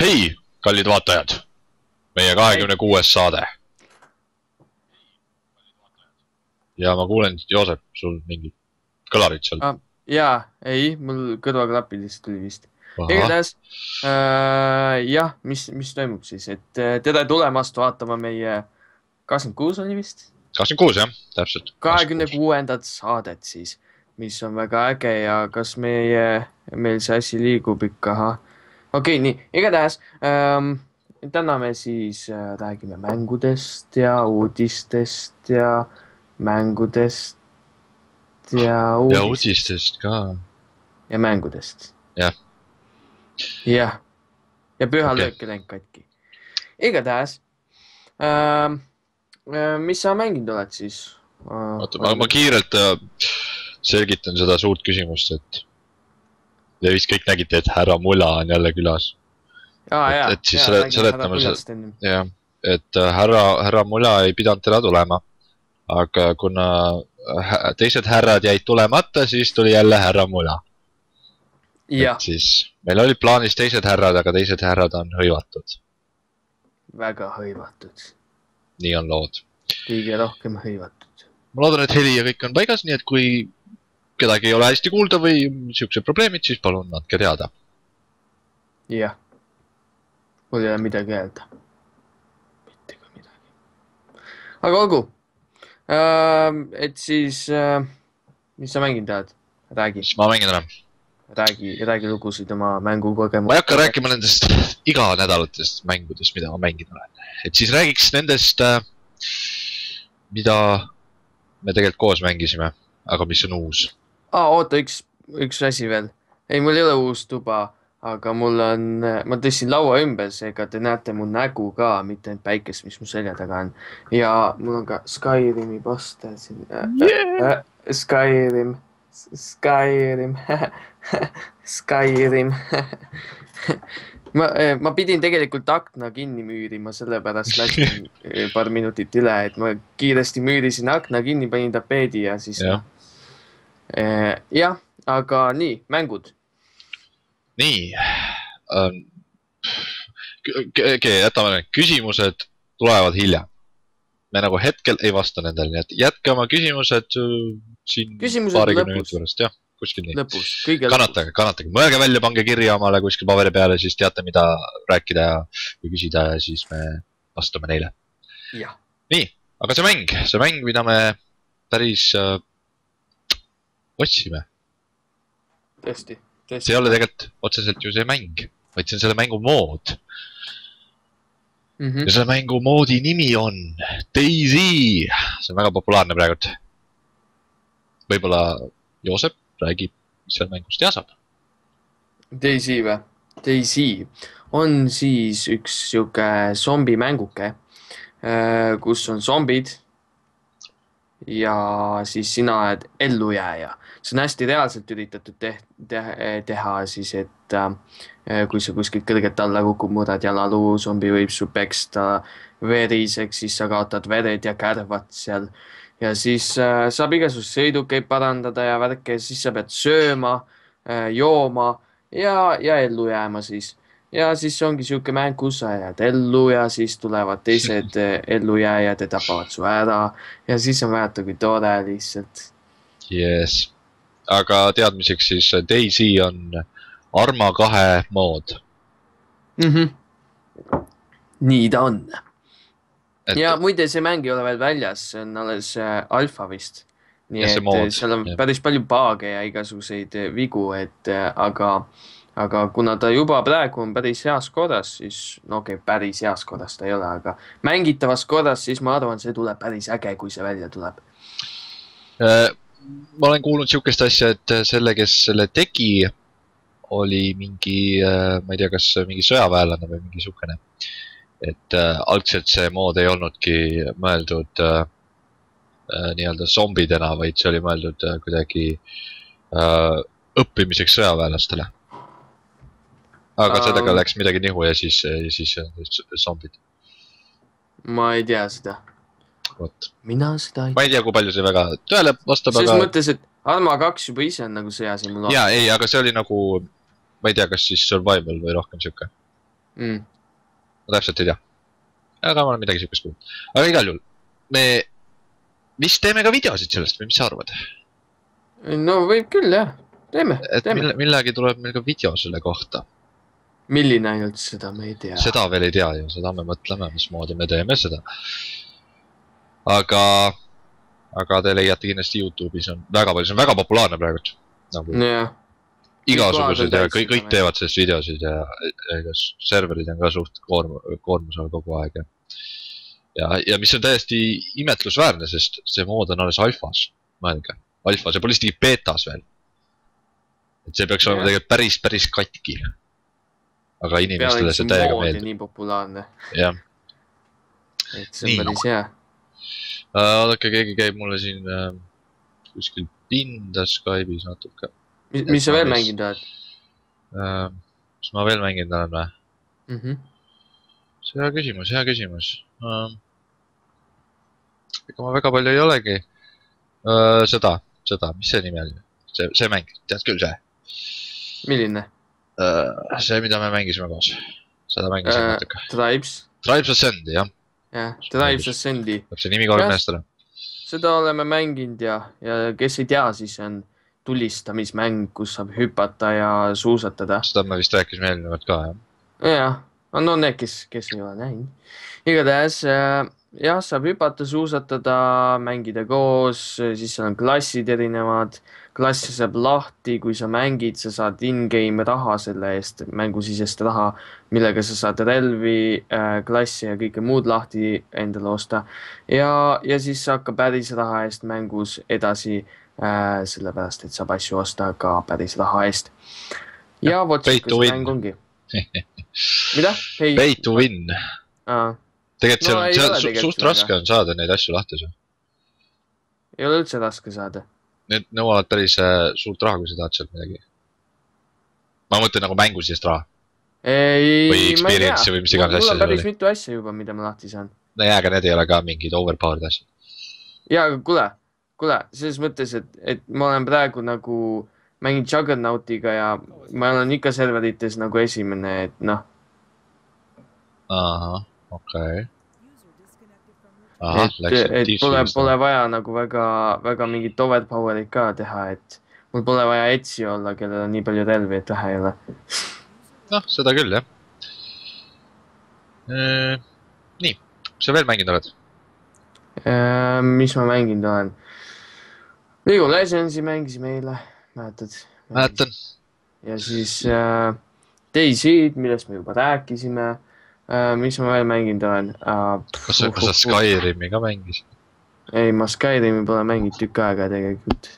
hei, kallid vaatajad, meie kahekümne kuues saade. ja ma kuulen, Joosep, sul mingid kõlarid seal Ah. jaa, ei, mul kõrvaklapid lihtsalt tuli vist. Igatahes äh, jah, mis, mis toimub siis, et äh, tere tulemast vaatama meie kakskümmend kuus oli vist, kakskümmend kuus jah, täpselt. kahekümne. kuuendat saadet siis, mis on väga äge ja kas meie, meil see asi liigub ikka, ahah. okei okay,, nii, igatahes ähm, täna me siis äh, räägime mängudest ja uudistest ja mängudest ja ja uudistest uudistest ka. ja mängudest. Jah. jah, ja püha okay. löök ei läinud katki. igatahes ähm,, äh, mis sa mänginud oled siis äh,? oota, ma, ma kiirelt äh, selgitan seda suurt küsimust, et Te vist kõik nägite, et härra Mula on jälle külas. et- et siis jaa, seletame ennem. jah, et äh, härra, härra Mula ei pidanud täna tulema. aga kuna teised härrad jäid tulemata, siis tuli jälle härra Mula. et siis meil olid plaanis teised härrad, aga teised härrad on hõivatud. väga hõivatud, nii on lood. kõige rohkem hõivatud. ma loodan, et heli ja kõik on paigas, nii et kui kedagi ei ole hästi kuulda või siuksed probleemid, siis palun andke teada. jah, mul ei ole midagi öelda. mitte ka midagi. aga olgu ähm,. et siis äh,, mis sa mänginud oled? räägi, siis ma mängin ära. räägi, räägi lugusid oma mängukogemusest. ma ei hakka rääkima nendest iganädalatest mängudest, mida ma mänginud olen. et siis räägiks nendest, mida me tegelikult koos mängisime, aga mis on uus. aa, oota, üks, üks asi veel. ei, mul ei ole uus tuba, aga mul on, ma tõstsin laua ümber, seega te näete mu nägu ka, mitte ainult päikest, mis mu selja taga on. ja mul on ka Skyrimi poster siin Yeah! äh,. Skyrim, Skyrim, Skyrim. ma, ma pidin tegelikult akna kinni müürima, sellepärast läksin eh, paar minutit üle, et ma kiiresti müürisin akna kinni, panin tapeedi ja siis jah, Eh, aga nii, mängud. nii ähm,. okei, jätame need küsimused tulevad hiljem. me nagu hetkel ei vasta nendele, nii et jätke oma küsimused äh, siin Küsimused lõpus. jah, kuskil nii. kannatage, kannatage, mõelge välja, pange kirja omale kuskil paberi peale, siis teate, mida rääkida ja või küsida ja siis me vastame neile. nii, aga see mäng, see mäng, mida me päris äh, otsime, tõesti, see tõesti ei. ole tegelikult otseselt ju see mäng, vaid see on selle mängu mood Mhm. ja selle mängu moodi nimi on Daisy. see on väga populaarne praegult. võib-olla Joosep räägib, mis seal mängus teha saab. Daisy või? Daisy on siis üks sihuke zombimänguke, kus on zombid. ja siis sina oled ellujääja, see on hästi reaalselt üritatud te te teha siis, et äh, kui sa kuskilt kõrgelt alla kukud, murrad jalaluu, zombi võib su peksta veriseks, siis sa kaotad vered ja kärvad seal. Ja siis äh, saab igasuguseid sõidukeid parandada ja värke, siis sa pead sööma äh,, jooma ja, ja ellu jääma siis. ja siis ongi sihuke mäng, kus sa jääd ellu ja siis tulevad teised eh, ellujääjad ja tapavad su ära ja siis on kui tore lihtsalt. Yes. aga teadmiseks siis Daisy on Arma kahe mood. mm. -hmm. nii ta on. Et ja muide, see mäng ei ole veel väljas, see on alles äh, alfa vist. nii Ja et eh, seal on jah. päris palju paage ja igasuguseid eh, vigu, et aga, aga kuna ta juba praegu on päris heas korras, siis no okei okay,, päris heas korras ta ei ole, aga mängitavas korras, siis ma arvan, see tuleb päris äge, kui see välja tuleb. äh, ma olen kuulnud siukest asja, et selle, kes selle tegi, oli mingi, ma ei tea, kas mingi sõjaväelane või mingi siukene. Et äh, algselt see mood ei olnudki mõeldud äh, äh, nii-öelda zombidena, vaid see oli mõeldud äh, kuidagi äh, õppimiseks sõjaväelastele. aga Aa. sellega läks midagi nihu ja siis, siis zombid. ma ei tea seda. vot. mina seda ei ma ei tea, kui palju see väga tõele vastab, selles aga mõttes, et Arma kaks juba ise on nagu sõjasimulaator jaa, ei, aga see oli nagu, ma ei tea, kas siis survival või rohkem sihuke, mm.. Ma täpselt ei tea. aga ma olen midagi siukest kuulnud, aga igal juhul me vist teeme ka videosid sellest või mis sa arvad? no võib küll jah, teeme, teeme mille, millegi tuleb meil ka video selle kohta, milline ainult seda me ei tea. seda veel ei tea ju, seda me mõtleme, mismoodi me teeme seda. aga, aga te leiate kindlasti Youtube'is on väga palju, see on väga populaarne praegu. nagu jah, igasugused ja kõik, kõik teevad sellest videosid ja, ja kas serverid on ka suht koorm-, koormusel kogu aeg ja. ja, ja mis on täiesti imetlusväärne, sest see mood on alles alfas, mõelge, alfas ja pole isegi beetas veel. et see peaks olema Jah. tegelikult päris, päris katki. aga inimestele see see täiega ja meeldib, nii populaarne, jah. et see on Nii. päris hea. vaadake, keegi käib mulle siin äh, kuskil pinda Skype'is natuke mis, mis sa veel mänginud oled äh,. mis ma veel mänginud olen või? mm? -hmm. see hea küsimus, hea küsimus uh,. ega ma väga palju ei olegi uh,. seda, seda, mis see nimi oli? see, see mäng, tead küll see milline uh,? see, mida me mängisime koos. seda mängisime uh, natuke. Tribes, Tribes Ascendi, jah, jah, Tribes? Ascendi, see nimi kolm meest olema. seda oleme mänginud ja, ja kes ei tea, siis on tulistamismäng, kus saab hüpata ja suusatada. seda me vist rääkisime eelnevalt ka, jah. jah, no need, kes, kes ei ole näinud. igatahes äh, jah, saab hüpata, suusatada, mängida koos, siis seal on klassid erinevad. klasse saab lahti, kui sa mängid, sa saad in-game raha selle eest, mängusisest raha, millega sa saad relvi äh,, klasse ja kõike muud lahti endale osta. ja, ja siis ka päris raha eest mängus edasi äh,, sellepärast et saab asju osta ka päris raha eest. ja vot pay siuke to see win. mäng ongi. mida? Pay to win. Tegelikult seal no,, ole seal suht raske on saada neid asju lahti seal. ei ole üldse raske saada. Need nõuavad päris äh, suurt raha, kui sa tahad sealt midagi. ma mõtlen nagu mängu seest raha. ei, Või experience'i või mis iganes mul asja on seal päris mitu asja juba, mida ma lahti saan. no jaa, aga need ei ole ka mingid overpowered asjad. ja, aga kuule, kuule, selles mõttes, et, et ma olen praegu nagu, mängin Juggernautiga ja ma olen ikka serverites nagu esimene, et noh, ahah, okei okay.. et, et pole, pole vaja nagu väga, väga mingit overpower'it ka teha, et mul pole vaja Etsi olla, kellel on nii palju relvi, et vähe ei ole. noh, seda küll, jah. nii, mis sa veel mänginud oled? Mis ma mänginud olen? League of Legendsi mängisime eile, mäletad? mäletan. ja siis äh, Dayseed, millest me juba rääkisime äh,. mis ma veel mänginud olen äh,? kas sa, kas sa Skyrimi ka mängisid? ei, ma Skyrimi pole mänginud tükk aega tegelikult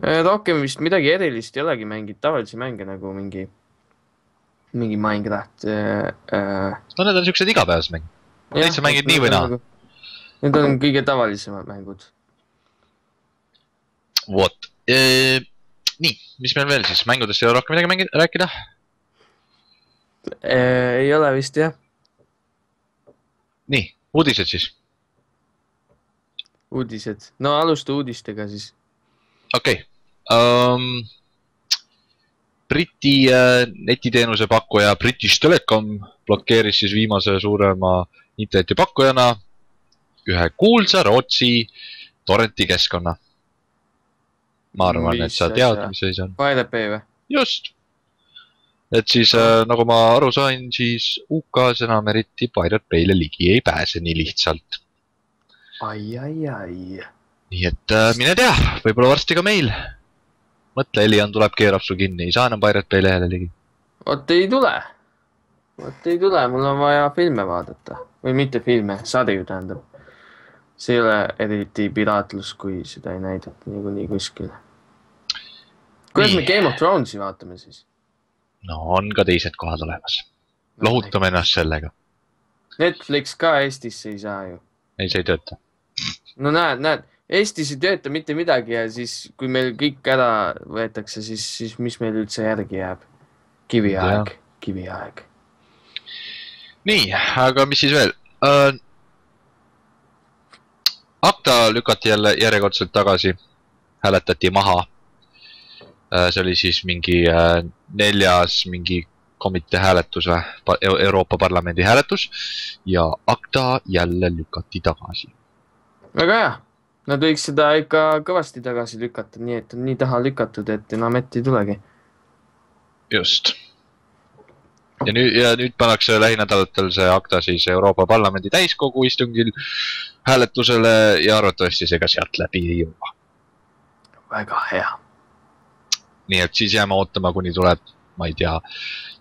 äh,. rohkem vist midagi erilist ei olegi mänginud, tavalisi mänge nagu mingi, mingi Minecraft äh,. Äh, no need on siuksed igapäevased mängud. Neid sa mängid nii või naa?? Need on kõige tavalisemad mängud. vot. nii, mis meil veel siis, mängudest ei ole rohkem midagi mängi-, rääkida? Ei ole vist jah, nii, uudised siis. uudised, no alusta uudistega siis. okei okay. um,. Briti äh, netiteenuse pakkuja British Telecom blokeeris siis viimase suurema internetipakkujana ühe kuulsa Rootsi torrenti keskkonna. Ma arvan, et sa tead mis see on. Bay või? just. et siis äh, nagu ma aru sain, siis UK-s enam eriti Pirate Bay'le ligi ei pääse nii lihtsalt. ai, ai, ai. nii et äh, mine tea, võib-olla varsti ka meil. mõtle, Elian tuleb, keerab su kinni, ei saa enam Pirate Bay lehele ligi. vot ei tule. vot ei tule, mul on vaja filme vaadata või mitte filme, sarju tähendab. See ei ole eriti piraatlus, kui seda ei näidata niikuinii kuskil. kuidas me. Game of Thronesi vaatame siis? no on ka teised kohad olemas. lohutame ennast sellega. Netflix ka Eestisse ei saa ju. ei, see ei tööta. no näed, näed, Eestis ei tööta mitte midagi ja siis, kui meil kõik ära võetakse, siis, siis mis meil üldse järgi jääb? kiviaeg, kiviaeg. nii, aga mis siis veel uh,? Acta lükati jälle järjekordselt tagasi, hääletati maha. see oli siis mingi äh, neljas mingi komitee hääletus või, Euroopa Parlamendi hääletus ja Acta jälle lükati tagasi. väga hea. Nad võiks seda ikka kõvasti tagasi lükata, nii et on nii taha lükatud, et enam ette ei tulegi. just. Ja nüüd, ja nüüd pannakse lähinädalatel see Acta siis Euroopa Parlamendi täiskogu istungil hääletusele ja arvatavasti see ka sealt läbi ei jõua. väga hea. nii et siis jääme ootama, kuni tuleb, ma ei tea,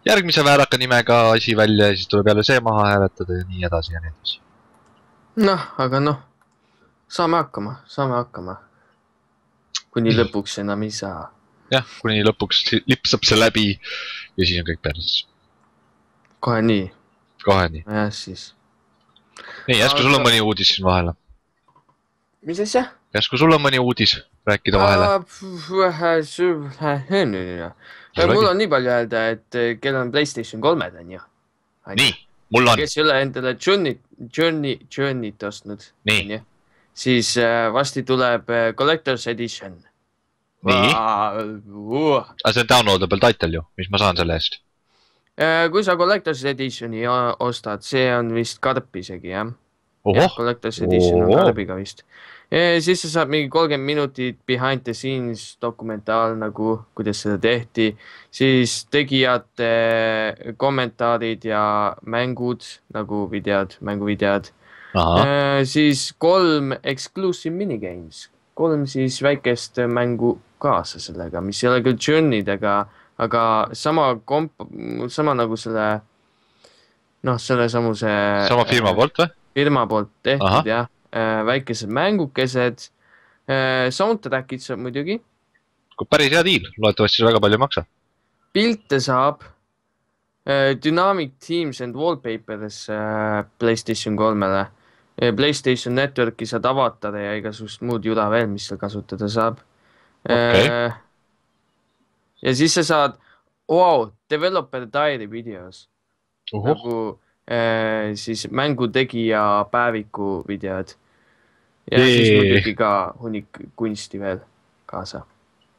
järgmise vääraka nimega asi välja ja siis tuleb jälle see maha hääletada ja nii edasi ja nii edasi. noh, aga noh, saame hakkama, saame hakkama. kuni Nii. lõpuks enam ei saa. jah, kuni lõpuks li- lipsab see läbi ja siis on kõik perses. Kohe nii, kohe nii. jah siis. nii, järsku sul on mõni uudis siin vahele. mis asja? järsku sul on mõni uudis rääkida vahele. mul on nii palju öelda, et eh, kell on Playstation kolmed on ju. nii, mul on, kes ei ole endale Journey, Journey, Journey't ostnud, nii, siis äh, varsti tuleb äh, Collector's Edition. Nii. Aga see on downloadable title ju, mis ma saan selle eest? Äh, kui sa Collector's Editioni ostad, see on vist karp isegi jah. jah, Collector's Edition on Oo. karbiga vist. siis sa saad mingi kolmkümmend minutit behind the scenes dokumentaal nagu, kuidas seda tehti, siis tegijate kommentaarid ja mängud nagu videod, mänguvideod. ahah, siis kolm exclusive minigames, kolm siis väikest mängu kaasa sellega, mis ei ole küll journey'dega, aga sama komp-, sama nagu selle noh, sellesamuse. sama firma poolt või? firma poolt tehtud jah, väikesed mängukesed. Soundtrack'id saab muidugi, päris hea diil, loodetavasti see väga palju ei maksa. pilte saab. Dynamic Themes and Wallpapers äh, Playstation kolmele. Playstation Networki saad avatare ja igasugust muud jura veel, mis seal kasutada saab Okei. Ja siis sa saad wow,, developer diary videos ohoh, nagu äh, siis mängutegija päeviku videod. ja Jee. siis muidugi ka hunnik kunsti veel kaasa.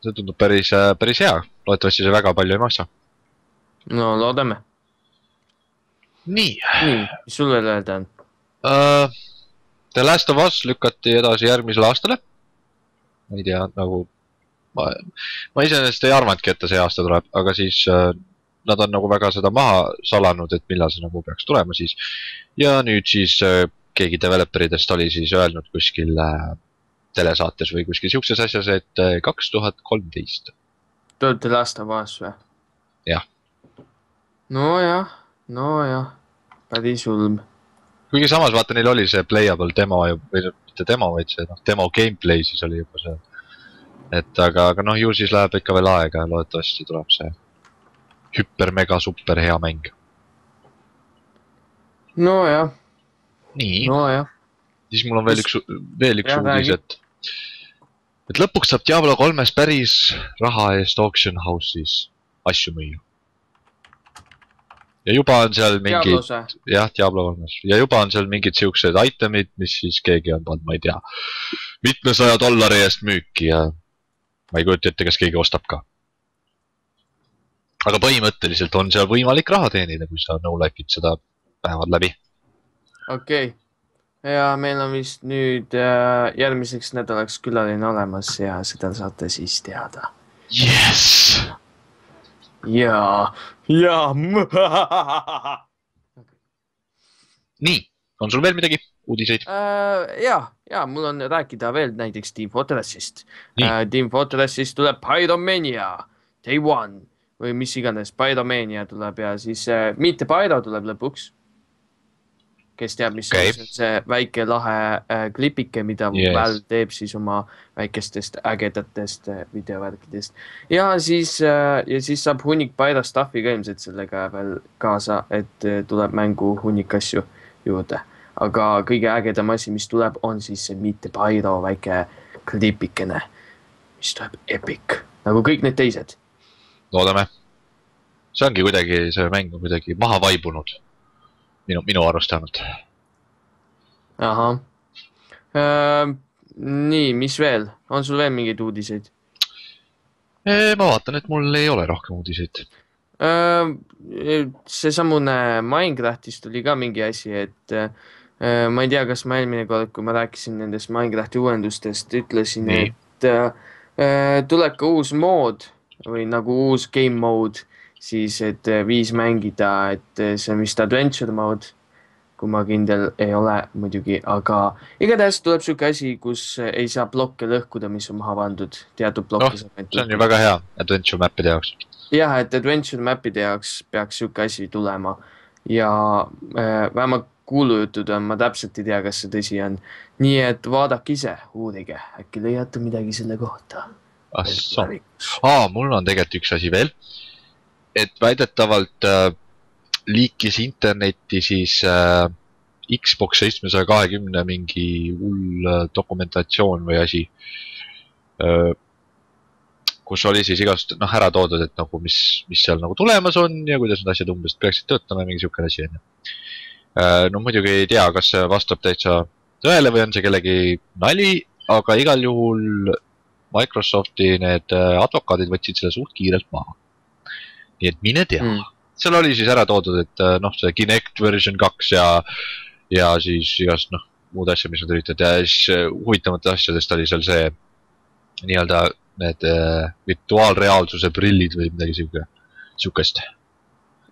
see tundub päris, päris hea, loodetavasti see väga palju ei maksa. no loodame. nii nii, mis sul veel öelda on? uh,. The Last of Us lükati edasi järgmisele aastale. ma ei tea, nagu ma, ma iseenesest ei arvanudki, et ta see aasta tuleb, aga siis uh, nad on nagu väga seda maha salanud, et millal see nagu peaks tulema siis. ja nüüd siis uh, keegi developer idest oli siis öelnud kuskil uh, telesaates või kuskil siukses asjas, et kaks tuhat kolmteist. tuleb The Last of Us või? Jah.. nojah, nojah, päris ulm. kuigi samas vaata, neil oli see playable demo ju, või mitte demo, vaid see noh, demo gameplay siis oli juba see. Et aga, aga noh, ju siis läheb ikka veel aega ja loodetavasti tuleb see hüper, mega, super hea mäng. nojah, nii, nojah. siis mul on veel üks, veel üks Jah, uudis, et et lõpuks saab Diablo kolmes päris raha eest auction house'is asju müüa. ja juba on seal mingid, jah, Diablo kolmes ja juba on seal mingid siuksed item'id, mis siis keegi on pannud, ma ei tea, mitmesaja dollari eest müüki ja ma ei kujuta ette, kas keegi ostab ka. aga põhimõtteliselt on seal võimalik raha teenida, kui sa no-life'id seda päevad läbi. okei okay.. ja meil on vist nüüd äh, järgmiseks nädalaks külaline olemas ja seda saate siis teada. jess, ja, ja. nii, on sul veel midagi, uudiseid? Äh, ja, ja mul on rääkida veel näiteks Team Fortressist uh,. Team Fortressist tuleb Pyromania Day One või mis iganes, Pyromania tuleb ja siis uh, mitte Pyro tuleb lõpuks. kes teab, mis okay. on see väike lahe uh, klipike, mida Yes. Valve teeb siis oma väikestest ägedatest uh, videovärkidest. ja siis uh,, ja siis saab hunnik Pyro stuff'i ka ilmselt sellega veel kaasa, et uh, tuleb mängu hunnik asju juurde aga kõige ägedam asi, mis tuleb, on siis see Meet the Pyro väike klipikene, mis tuleb epic nagu kõik need teised. loodame. see ongi kuidagi, see mäng on kuidagi maha vaibunud. minu, minu arust vähemalt. ahah. Äh, nii, mis veel, on sul veel mingeid uudiseid? ma vaatan, et mul ei ole rohkem uudiseid. seesamune Minecraftist tuli ka mingi asi, et ma ei tea, kas ma eelmine kord, kui ma rääkisin nendest Minecrafti uuendustest, ütlesin, et äh, tuleb ka uus mood või nagu uus game mode, siis et äh, viis mängida, et äh, see on vist adventure mode, kui ma kindel ei ole muidugi, aga igatahes tuleb sihuke asi, kus äh, ei saa blokke lõhkuda, mis on maha pandud, teatud blokke Noh, saab see on ju väga hea adventure map'ide jaoks. jah, et adventure map'ide jaoks peaks sihuke asi tulema. Ja äh, vähemalt kuulujutud on, ma täpselt ei tea, kas see tõsi on. nii et vaadake ise, uurige, äkki leiate midagi selle kohta. ah soo, aa, mul on tegelikult üks asi veel. et väidetavalt äh, liikis internetti siis äh, Xbox seitsmesaja kahekümne mingi hull äh, dokumentatsioon või asi äh,. kus oli siis igast noh ära toodud, et nagu mis, mis seal nagu tulemas on ja kuidas need asjad umbes peaksid töötama, mingi siukene asi onju. No muidugi ei tea, kas see vastab täitsa tõele või on see kellegi nali, aga igal juhul Microsofti need äh, advokaadid võtsid selle suht kiirelt maha. nii et mine tea mm., seal oli siis ära toodud, et äh, noh, see Kinect version kaks ja, ja siis igast noh, muud asja, mis nad üritavad ja siis äh, huvitavatest asjadest oli seal see nii-öelda need äh, virtuaalreaalsuse prillid või midagi siuke,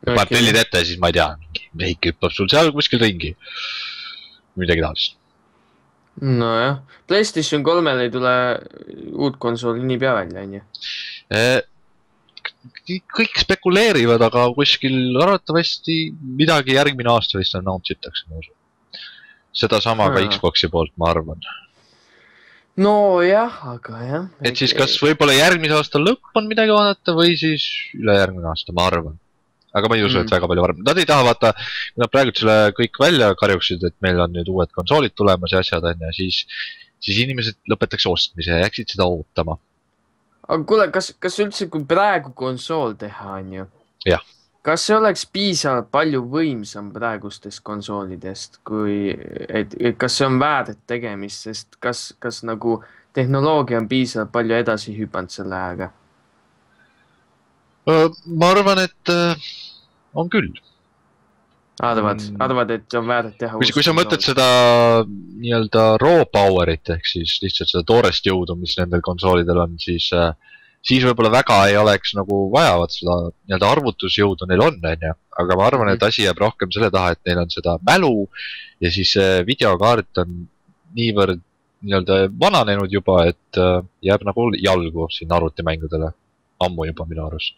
siukest. paned prillid ette ja siis ma ei tea, mehik hüppab sul seal kuskil ringi. midagi taolist. nojah, Playstation kolmel ei tule uut konsooli niipea välja, onju. Eh, kõik spekuleerivad, aga kuskil arvatavasti midagi järgmine aasta vist announce itakse, ma usun. sedasama ka. Xbox'i poolt, ma arvan. nojah, aga jah. et siis kas võib-olla järgmise aasta lõpp on midagi oodata või siis ülejärgmine aasta, ma arvan. Aga ma ei usu, et Mm. väga palju varem, nad ei taha vaata, kui nad praegu selle kõik välja karjuksid, et meil on nüüd uued konsoolid tulemas ja asjad on ju, siis, siis inimesed lõpetaks ostmise ja jääksid seda ootama. aga kuule, kas, kas üldse, kui praegu konsool teha, onju. Jah. kas see oleks piisavalt palju võimsam praegustest konsoolidest, kui, et, et kas see on väärt tegemist, sest kas, kas nagu tehnoloogia on piisavalt palju edasi hüpanud selle ajaga? Ma arvan, et on küll. arvad Mm. mm., arvad, et on väärt teha kui, kui sa mõtled seda nii-öelda raw power'it ehk siis lihtsalt seda toorest jõudu, mis nendel konsoolidel on, siis siis võib-olla väga ei oleks nagu vaja, vaat seda nii-öelda arvutusjõudu neil on, onju. aga ma arvan, et asi jääb rohkem selle taha, et neil on seda mälu ja siis see videokaart on niivõrd nii-öelda vananenud juba, et jääb nagu jalgu siin arvutimängudele. Ammu juba minu arust.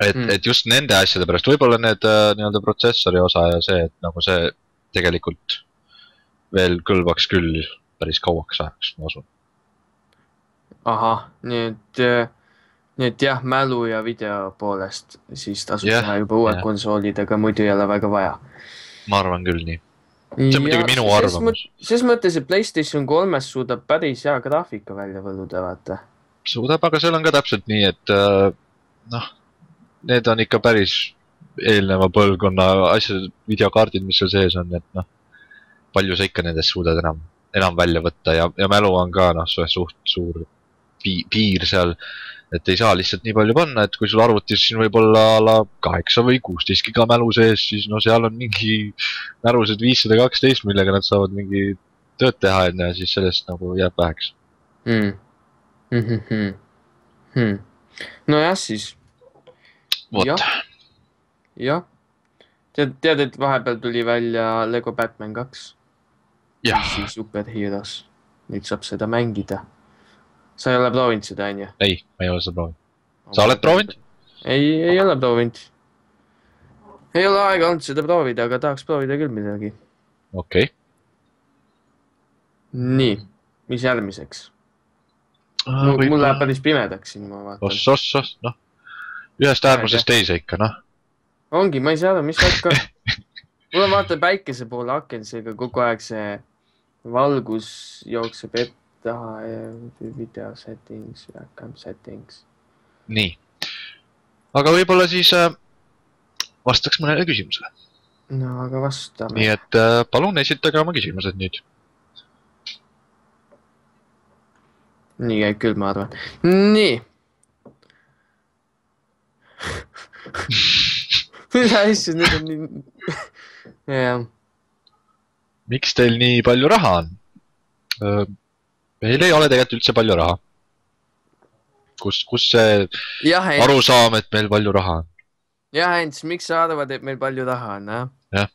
et Mm. et just nende asjade pärast, võib-olla need äh, nii-öelda protsessori osa ja see, et nagu see tegelikult veel kõlbaks küll päris kauaks ajaks, ma usun. ahah, nii et, nii et jah, mälu ja video poolest siis tasub yeah, teha juba uued yeah. konsoolid, aga muidu ei ole väga vaja. ma arvan küll nii. See on muidugi minu arvamus.. ses mõttes, et Playstation kolmes suudab päris hea graafika välja võluda, vaata. suudab, aga seal on ka täpselt nii, et äh, noh, need on ikka päris eelneva põlvkonna asjad, videokaardid, mis seal sees on, et noh, palju sa ikka nendest suudad enam, enam välja võtta ja, ja mälu on ka noh, suht suur pi- piir seal. et ei saa lihtsalt nii palju panna, et kui sul arvutis siin võib olla a la kaheksa või kuusteist giga mälu sees, siis no seal on mingi mälused viissada kaksteist, millega nad saavad mingi tööd teha, onju, ja siis sellest nagu jääb väheks. mm.. Mm -hmm. Hmm. nojah, siis Jah., jah. tead, tead, et vahepeal tuli välja Lego Batman kaks, jah, DC Super Heroes. nüüd saab seda mängida. sa ei ole proovinud seda, onju? ei, ma ei ole seda proovinud. Sa oled proovinud?? ei, ei ole proovinud. ei ole aega olnud seda proovida, aga tahaks proovida küll midagi. okei nii, mis järgmiseks? okay.. mul läheb päris pimedaks siin, ma vaatan. oss-oss-oss, noh. ühest äärmusest teise ikka, noh. ongi, ma ei saa aru, mis värk on. mul on vaata päikese poole aken, seega kogu aeg see valgus jookseb ette taha ja video settings, webcam settings. nii. aga võib-olla siis äh, vastaks mõnele küsimusele. no aga vastame nii. et äh, palun esitage oma küsimused nüüd. Nii käib küll, ma arvan. nii. mis asja, nüüd on nii. jah, miks teil nii palju raha on? meil ei ole tegelikult üldse palju raha. kus, kus see jah, arusaam, et meil palju raha on? jah, Hents, miks sa arvad, et meil palju raha on, jah? Jah.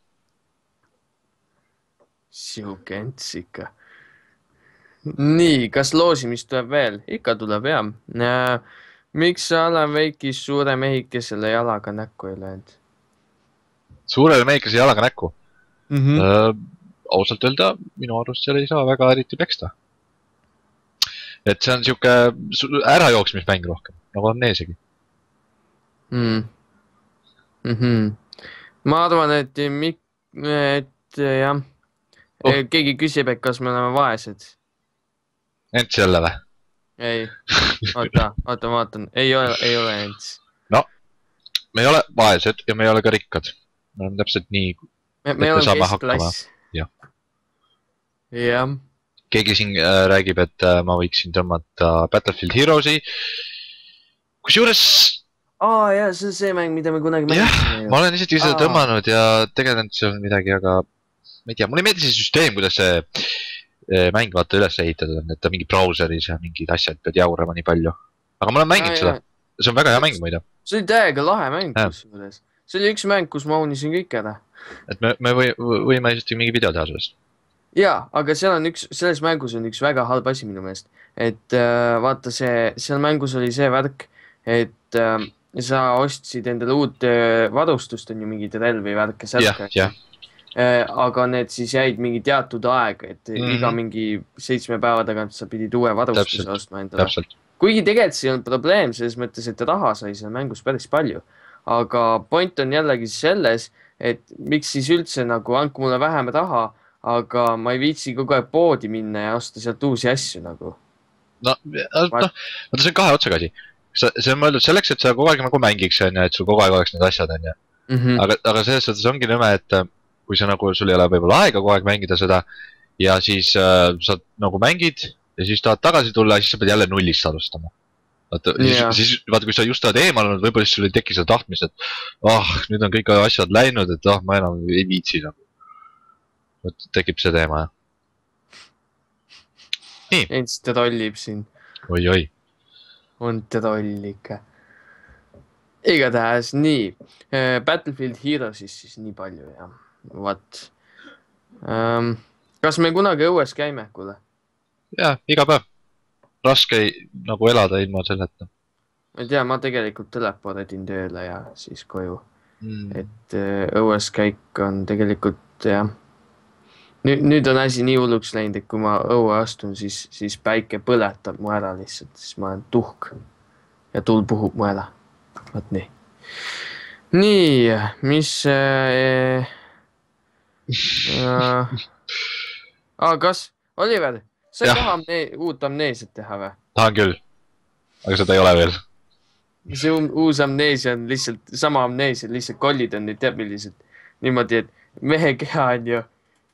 sihuke Hents ikka. nii, kas loosimist tuleb veel? ikka tuleb jah ja,. miks sa Alan Wake'is suure mehikesele jalaga näkku ei löönud suurele mehikese jalaga näkku mm? mm. -hmm.. ausalt öelda, minu arust seal ei saa väga eriti peksta. et see on sihuke ärajooksmismäng rohkem, nagu Amnesiagi. Mm. Mm -hmm. ma arvan, et et jah oh., keegi küsib, et kas me oleme vaesed. Ents jälle või? ei, oota, oota, ma vaatan, ei ole, ei ole Ents. me ei ole vaesed ja me ei ole ka rikkad. me oleme täpselt nii, me, me me oleme keskklass. Jah. jah, keegi siin äh, räägib, et äh, ma võiksin tõmmata Battlefield Heroes'i. kusjuures aa jaa, see on see mäng, mida me kunagi mängisime ma olen seda Aa. tõmmanud ja tegelenud seal midagi, aga ma ei tea, mulle ei meeldi see süsteem, kuidas see mäng vaata üles ehitatud on, et ta mingi brauseris ja mingid asjad pead jaurama nii palju. aga ma olen mänginud seda, see on väga hea mäng muide, see oli täiega lahe mäng kusjuures. see oli üks mäng, kus ma unisin kõik ära. et me, me või, võime isegi mingi video teha sellest. jaa, aga seal on üks, selles mängus on üks väga halb asi minu meelest. et äh, vaata see, seal mängus oli see värk, et äh, sa ostsid endale uut äh, varustust, on ju mingeid relvi, värke, särke., aga need siis jäid mingi teatud aeg, et mm Mhm. -hmm. iga mingi seitsme päeva tagant sa pidid uue varustuse ostma endale. kuigi tegelikult see olnud probleem selles mõttes, et raha sai seal mängus päris palju. aga point on jällegi selles, et miks siis üldse nagu andku mulle vähem raha, aga ma ei viitsi kogu aeg poodi minna ja osta sealt uusi asju nagu. no, noh, vaata see on kahe otsaga asi. see, on mõeldud selleks, et sa kogu aeg nagu mängiks, onju, et sul kogu aeg oleks need asjad, onju. Mm. aga, aga selles suhtes ongi nõme, et äh, kui sa nagu, sul ei ole võib-olla aega kogu aeg mängida seda ja siis äh, sa nagu mängid ja siis tahad tagasi tulla, siis sa pead jälle nullist alustama. vaata siis Jaa. siis vaata, kui sa just oled eemal olnud, võib-olla siis sul ei teki seda tahtmist, et ah oh,, nüüd on kõik asjad läinud, et ah oh,, ma enam ei viitsi nagu. vot tekib see teema jah, Ents trollib siin, oi-oi. on troll ikka. igatahes nii, Battlefield Heroes'ist siis nii palju ja vot um,. kas me kunagi õues käime, kuule? jaa, iga päev. raske nagu elada ilma selleta ma ei tea, ma tegelikult telepordisin tööle ja siis koju, mm.. et äh, õues käik on tegelikult jah. nüüd, nüüd on asi nii hulluks läinud, et kui ma õue astun, siis, siis päike põletab mu ära lihtsalt, siis ma olen tuhk ja tuul puhub mu ära. vot nii. nii, mis äh,. Äh, ah, kas, Oliver, sa ei taha amne- uut amneesiat teha või? tahan küll, aga seda ei ole veel. see u- uus amneesia on lihtsalt sama amneesia, lihtsalt kollid on nüüd tead millised niimoodi, et mehe keha on ju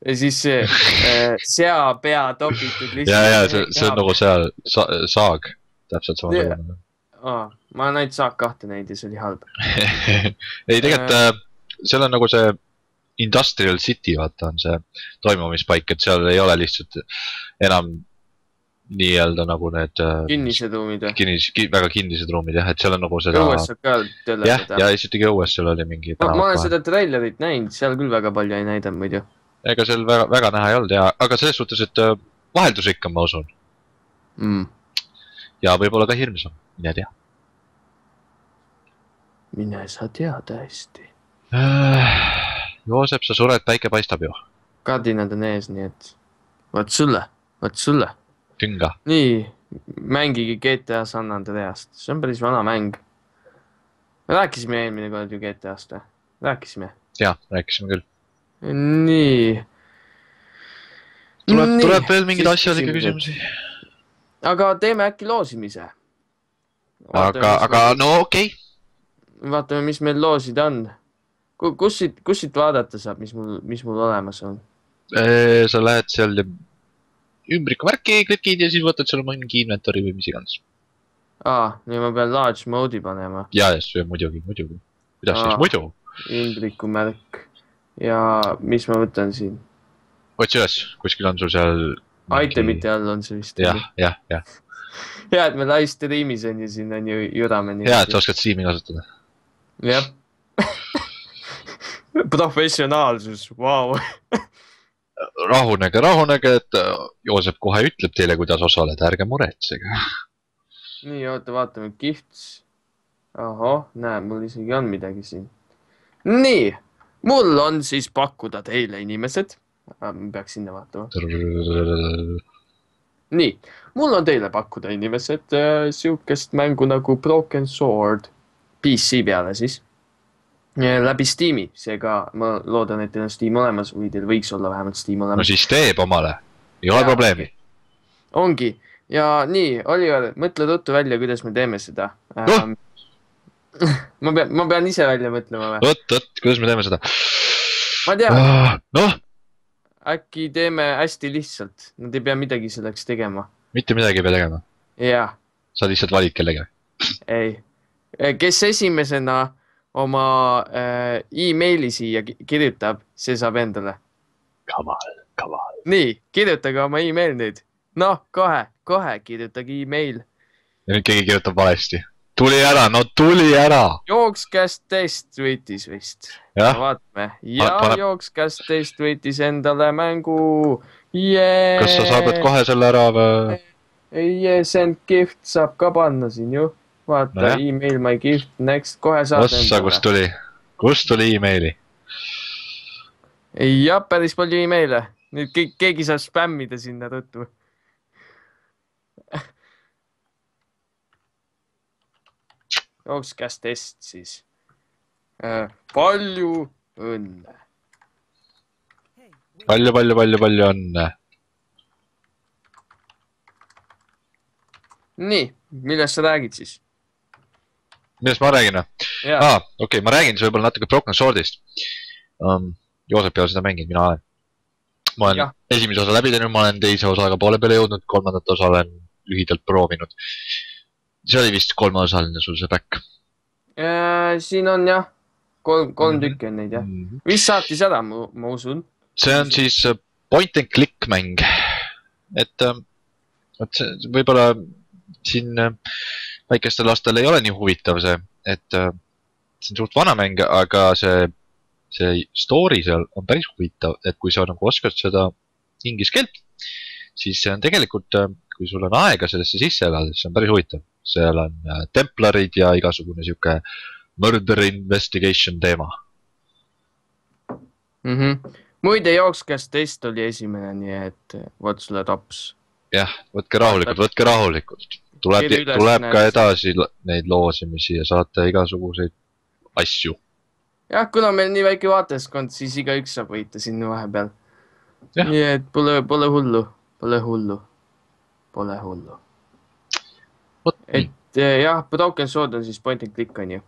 ja siis see äh, seapea topitud ja, ja see, see on nagu seal sa, saag, täpselt Jaa. samasugune. aa, ma olen ainult Saak kahte näinud ja see oli halb. ei, tegelikult äh, seal on nagu see Industrial City, vaata, on see toimumispaik, et seal ei ole lihtsalt enam nii-öelda nagu need äh, kinnised ruumid või? kinnis ki,, väga kinnised ruumid jah, et seal on nagu seda õues saab ka tööle jah, ja isegi õues seal oli mingi ma, ma olen seda treilerit näinud, seal küll väga palju ei näidanud muidu. ega seal väga, väga näha ei olnud ja, aga selles suhtes, et äh, vaheldusrikkam, ma usun. Mm. ja võib-olla ka hirmsam, mine tea. mine sa tea tõesti. Joosep, sa sured, päike paistab ju. kardinad on ees, nii et vot sulle, vot sulle. künga. nii, mängige GTA San Andreast, see on päris vana mäng. me rääkisime eelmine kord ju GTA-st rääkisime. jaa, rääkisime küll. nii. tuleb, tuleb veel mingeid asjalikke küsimusi. aga teeme äkki loosimise. aga, aga no okei okay.. vaatame, mis meil loosida on. Kus siit, kus siit vaadata saab, mis mul, mis mul olemas on? sa lähed seal ja ümbrikumärki klikid ja siis võtad selle mingi inventory või mis iganes. aa, nüüd ma pean large mode'i panema, ja, ja muidugi, muidugi. kuidas Aa. siis muidu? ümbrikumärk ja mis ma võtan siin, otsi üles, kuskil on sul seal. itemite all on see vist. jah, jah, jah, hea, et me live stream'is on ju, siin on ju jurame nii. hea, et sa oskad Steam'i kasutada. jah. professionaalsus, vau. rahunege, rahunege, et äh, Joosep kohe ütleb teile, kuidas osaleda, ärge muretsege. nii, oota, vaatame, gifts. ahah, näe, mul isegi on midagi siin. nii, mul on siis pakkuda teile, inimesed. ma peaks sinna vaatama. nii, mul on teile pakkuda, inimesed äh,, sihukest mängu nagu Broken Sword PC peale siis. Läbi Steam'i, seega ma loodan, et teil on Steam olemas või teil võiks olla vähemalt Steam no olemas. siis teeb omale, ei ole Jaa. probleemi. ongi ja nii, Oliver, mõtle ruttu välja, kuidas me teeme seda Noh. ähm. ma pean, ma pean ise välja mõtlema või? vot, vot, kuidas me teeme seda? ma tean, noh, äkki teeme hästi lihtsalt, nad ei pea midagi selleks tegema. mitte midagi ei pea tegema, jah, sa lihtsalt valid kellegi. ei. kes esimesena oma äh, emaili siia ki- kirjutab, see saab endale. kaval, kaval. nii, kirjutage oma email nüüd. noh, kohe, kohe kirjutage email. ja nüüd keegi kirjutab valesti. tuli ära, no tuli ära. jookskäest test võitis vist. vaatame ja pane- jookskäest test võitis endale mängu yeah.. kas sa saadad kohe selle ära või? Yes and gift saab ka panna siin ju. Vaata no,, email my gift next, kohe saad ossa, kust tuli, kust tuli emaili? jah, päris palju email'e. nüüd kõik, keegi saab spämmida sinna ruttu. jookskäest test siis äh,. palju õnne. palju, palju, palju, palju õnne. nii, millest sa räägid siis? Millest ma räägin või? jaa, aa, okei okay,, ma räägin siis võib-olla natuke Broken Swordist um,. Joosep ei ole seda mänginud, mina olen. ma olen Jah. esimese osa läbi teinud, ma olen teise osaga poole peale jõudnud, kolmandat osa olen lühidalt proovinud. see oli vist kolmeosaline sul see back Äh, siin on jah, kolm, kolm Mhm. tükki on neid jah. mm. -hmm. vist saatis ära, ma, ma usun. see on siis äh, point and click mäng. et, vot see võib-olla siin äh, väikestel lastel ei ole nii huvitav see, et äh, see on suht vana mäng, aga see, see story seal on päris huvitav, et kui sa nagu oskad seda inglise keelt, siis see on tegelikult, kui sul on aega sellesse sisse elada, siis see on päris huvitav. seal on äh, templarid ja igasugune sihuke murder investigation teema. mm. -hmm. muide, jookskäest test oli esimene, nii et vot sulle tops. jah, võtke rahulikult, võtke rahulikult. Tuleb tuleb ka edasi neid loosimisi ja saate igasuguseid asju. jah, kuna meil nii väike vaatajaskond, siis igaüks saab võita sinna vahepeal. Nii et pole, pole hullu, pole hullu, pole hullu. et eh, jah, Broken Sword on siis point and click on ju.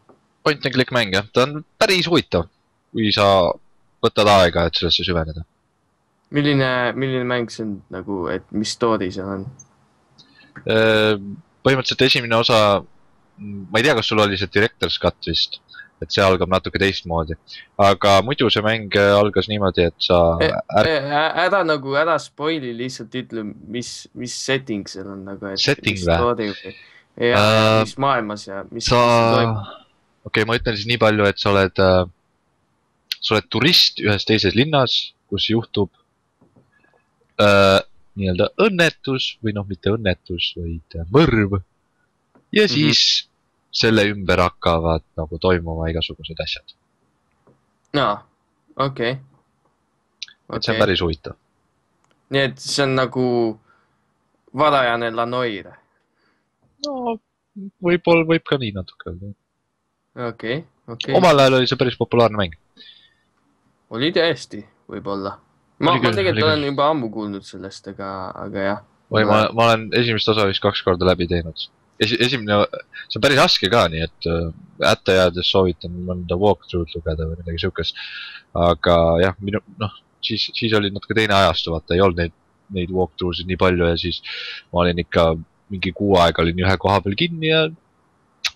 point and click mäng jah, ta on päris huvitav, kui sa võtad aega, et sellesse süveneda. milline, milline mäng see on nagu, et mis story seal on? Põhimõtteliselt esimene osa, ma ei tea, kas sul oli see director's cut vist, et see algab natuke teistmoodi, aga muidu see mäng äh, algas niimoodi, et sa Eh, ärk-, ära nagu, ära spoil'i, lihtsalt ütle, mis, mis setting seal on nagu. Setting või? story või? ja Äh, mis maailmas ja mis. sa, okei okay,, ma ütlen siis nii palju, et sa oled äh,, sa oled turist ühes teises linnas, kus juhtub äh, nii-öelda õnnetus või noh, mitte õnnetus, vaid mõrv. ja Mhm. siis mm -hmm. selle ümber hakkavad nagu toimuma igasugused asjad. aa, okei. et see on päris huvitav. nii et see on nagu varajane Lanoir. no võib-olla, võib ka nii natuke öelda. okei, okei. omal ajal oli see päris populaarne mäng. oli tõesti, võib-olla. ma, ma küll, tegelikult olen juba ammu kuulnud sellest, aga, aga jah. või ma, ma olen esimest osa vist kaks korda läbi teinud. esi-, esimene, see on päris raske ka, nii et äh, hätta jäädes soovitan mõnda walkthrough'd lugeda või midagi siukest. aga jah, minu, noh, siis, siis oli natuke teine ajastu, vaata, ei olnud neid neid walkthrough sid nii palju ja siis ma olin ikka mingi kuu aega olin ühe koha peal kinni ja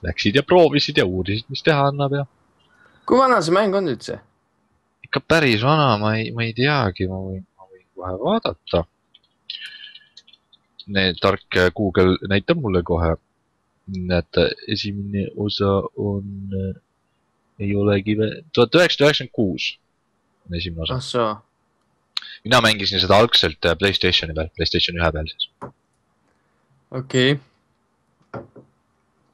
läksid ja proovisid ja uurisid, mis teha annab ja kui vana see mäng on üldse? Ikka päris vana, ma ei, ma ei teagi, ma võin, ma võin kohe vaadata. Tark Google näitab mulle kohe. näete, esimene osa on, ei olegi veel, tuhat üheksasada üheksakümmend kuus on esimene osa ah. soo, mina mängisin seda algselt äh, Playstationi peal, Playstation ühe peal siis, okei okay.,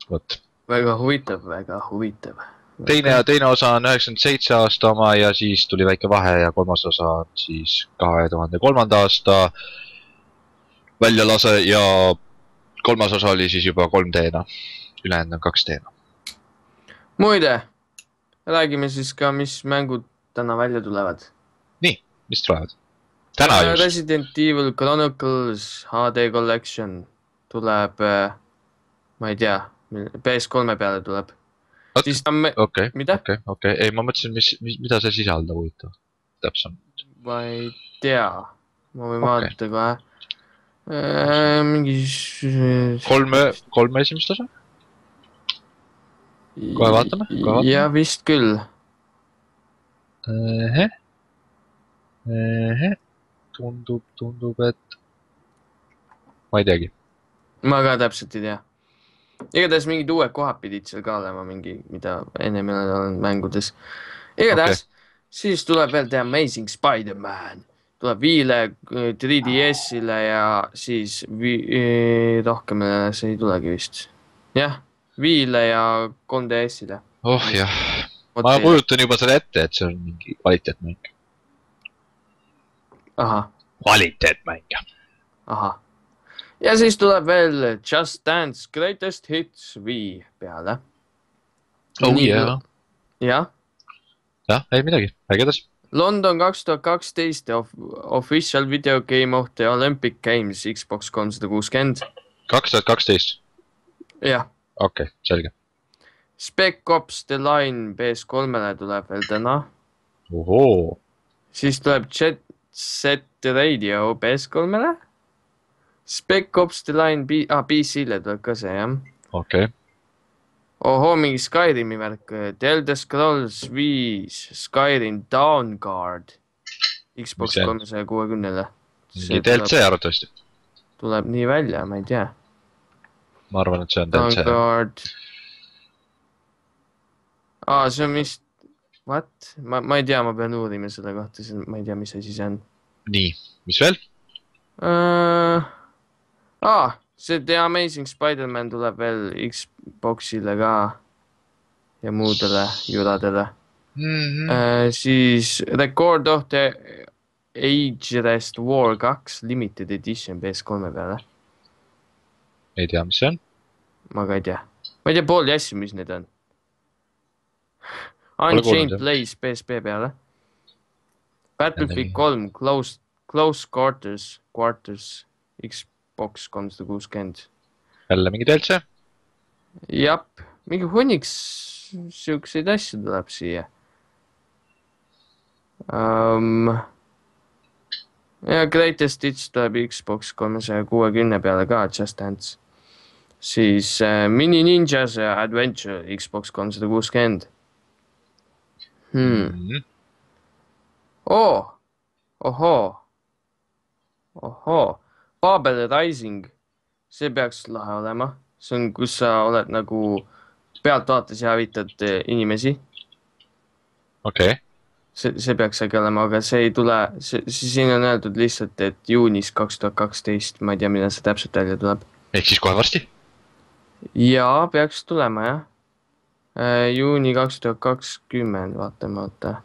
vot. väga huvitav, väga huvitav. teine, teine osa on üheksakümmend seitse aasta oma ja siis tuli väike vahe ja kolmas osa on siis kahe tuhande kolmanda aasta väljalase ja kolmas osa oli siis juba 3D-na, ülejäänud on 2D-na. muide, räägime siis ka, mis mängud täna välja tulevad. mis tulevad? täna just, Resident Evil Chronicles HD Collection tuleb, ma ei tea, PS3 peale tuleb. Siis ta me..., okei, okei, okei, ei ma mõtlesin, mis, mis, mida see sisaldab huvitav, täpsemalt. ma ei tea, ma võin okay. vaadata kohe. mingi. kolme, kolme esimest osa? Kohe vaatame, kohe vaatame. jah, vist küll. tundub, tundub, et ma ei teagi. ma ka täpselt ei tea. Igatahes mingid uued kohad pidid seal ka olema, mingi, mida ennem ei ole olnud mängudes. igatahes okay., siis tuleb veel The Amazing Spider-man, tuleb Wii'le, 3DS-ile ja siis vi-, rohkem see ei tulegi vist. jah, Wii'le ja 3DS-ile. oh jah, ma kujutan juba selle ette, et see on mingi kvaliteetmäng. kvaliteetmäng. ahah. Ja siis tuleb veel Just Dance Greatest Hits Wii peale. oh Nii, jah, jah jah, ei midagi, räägi edasi. London kaks tuhat kaksteist official video game of the Olympic Games Xbox kolmsada kuuskümmend. kaks tuhat kaksteist, jah, okei okay,, selge. Spec Ops The Line PS3-le tuleb veel täna, siis tuleb Jet Set Radio PS3-le. Spec Ops The Line B- ah, PC-le tuleb ka see jah. okei okay., ohoo, mingi Skyrimi värk, The Elder Scrolls viis, Skyrim Downguard. Xbox see kolmesaja kuuekümnele. mingi DLC arvatavasti. tuleb nii välja, ma ei tea. ma arvan, et see on DLC. Vanguard. aa, see on vist, what, ma, ma ei tea, ma pean uurima selle kohta, ma ei tea, mis asi see on nii, mis veel? uh,. aa, see The Amazing Spider-man tuleb veel Xbox'ile ka ja muudele juradele Mm uh,. siis Record of the Ageless War kaks Limited Edition PS3 peale, ei tea, mis see on. ma ka ei tea, ma ei tea pooli asju, mis need on. Unchained. Blaze PSP peale. Battlefield kolm Close, Close Quarters, Quarters Xbox kolmsada kuuskümmend. jälle mingi DLC? jah, mingi hunniks siukseid asju tuleb siia um,. ja Greatest Hits tuleb Xbox kolmesaja kuuekümne peale ka, Just Dance. siis äh, Mini Ninjas ja Adventure Xbox kolmsada kuuskümmend hmm.. oo, ohoo, ohoo, Babel Rising, see peaks lahe olema, see on, kus sa oled nagu pealtvaates ja hävitad eh, inimesi, okei okay., see, see peaks äge olema, aga see ei tule, see, siin on öeldud lihtsalt, et juunis kaks tuhat kaksteist, ma ei tea, millal see täpselt välja tuleb. ehk siis kohe varsti? jaa, peaks tulema jah. juuni kaks tuhat kakskümmend, vaatame, oota,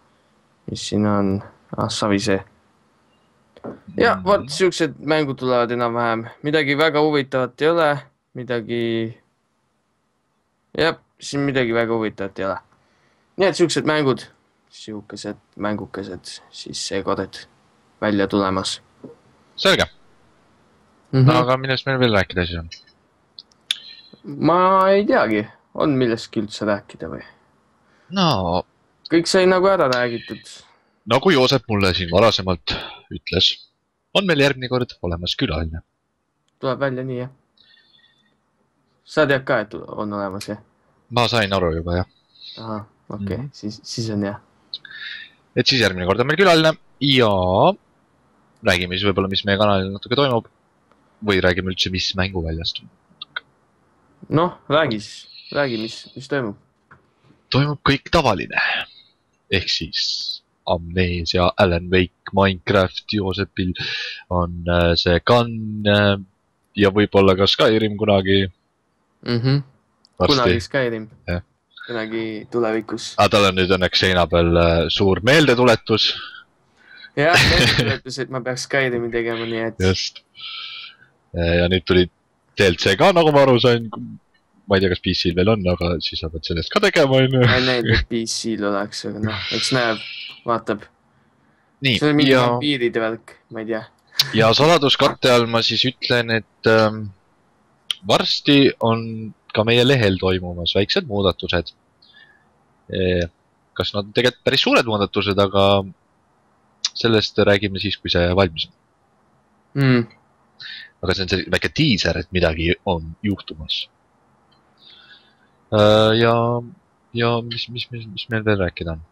mis siin on, ah Savisee. Ja vot siuksed mängud tulevad enam-vähem, midagi väga huvitavat ei ole, midagi. jah, siin midagi väga huvitavat ei ole. nii et siuksed mängud, siukesed mängukesed siis seekord välja tulemas selge mm. -hmm. aga millest meil veel rääkida siis on? ma ei teagi, on millestki üldse rääkida või? no kõik sai nagu ära räägitud nagu Joosep mulle siin varasemalt ütles, on meil järgmine kord olemas külaline. tuleb välja nii, jah? sa tead ka, et on olemas, jah? ma sain aru juba jah, ahah, okei okay. Mhm. siis, siis on jah. et siis järgmine kord on meil külaline ja räägime siis võib-olla, mis meie kanalil natuke toimub. või räägime üldse, mis mänguväljast noh, räägi siis, räägi, mis, mis toimub. toimub kõik tavaline. ehk siis Amnesia, Alan Wake, Minecraft, Joosepil on äh, see Gun äh, ja võib-olla ka Skyrim kunagi mm. -hmm. varsti kunagi. Skyrim Jah.. kunagi tulevikus. aga tal on nüüd õnneks seina peal äh, suur meeldetuletus. jah, meeldetuletus, et ma peaks Skyrimi tegema, nii et just. ja nüüd tuli DLC ka, nagu ma aru sain. Ma ei tea, kas PC-l veel on, aga siis sa pead sellest ka tegema, onju. ma ei näinud, et PC-l oleks, aga noh, eks näeb, vaatab. see on, mingi ja, vampiiride värk, ma ei tea. ja saladuskatte all ma siis ütlen, et ähm, varsti on ka meie lehel toimumas väiksed muudatused. kas nad on tegelikult päris suured muudatused, aga sellest räägime siis, kui see valmis on. Mm. aga see on selline väike diiser, et midagi on juhtumas. ja, ja mis, mis, mis, mis meil veel rääkida on?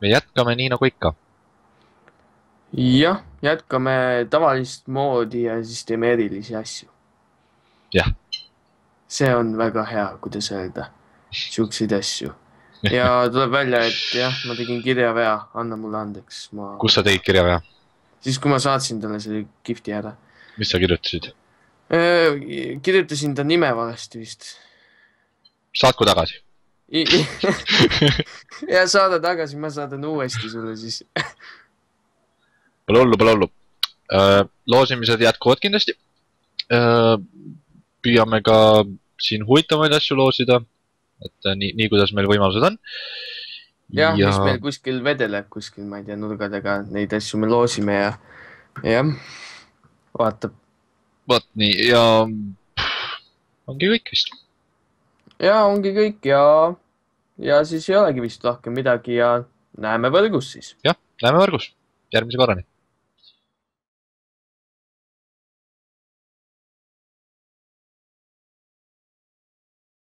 me jätkame nii nagu ikka. jah, jätkame tavalist moodi ja siis teeme erilisi asju. Jah.. see on väga hea, kuidas öelda, siukseid asju. ja tuleb välja, et jah, ma tegin kirjavea, anna mulle andeks, ma, kus sa tegid kirjavea? siis kui ma saatsin talle selle gifti ära. mis sa kirjutasid? kirjutasin ta nime valesti vist. Saatku tagasi. ja saada tagasi, ma saadan uuesti sulle siis. Pole hullu, pole hullu. loosimised jätkuvad kindlasti. püüame ka siin huvitavaid asju loosida. et äh, nii, nii kuidas meil võimalused on. jah ja..., mis meil kuskil vedeleb kuskil, ma ei tea, nurga taga, neid asju me loosime ja, jah, vaatab. vot nii ja ongi kõik vist. Ja ongi kõik ja, ja siis ei olegi vist rohkem midagi ja näeme võrgus siis. näeme võrgus, järgmise korrani.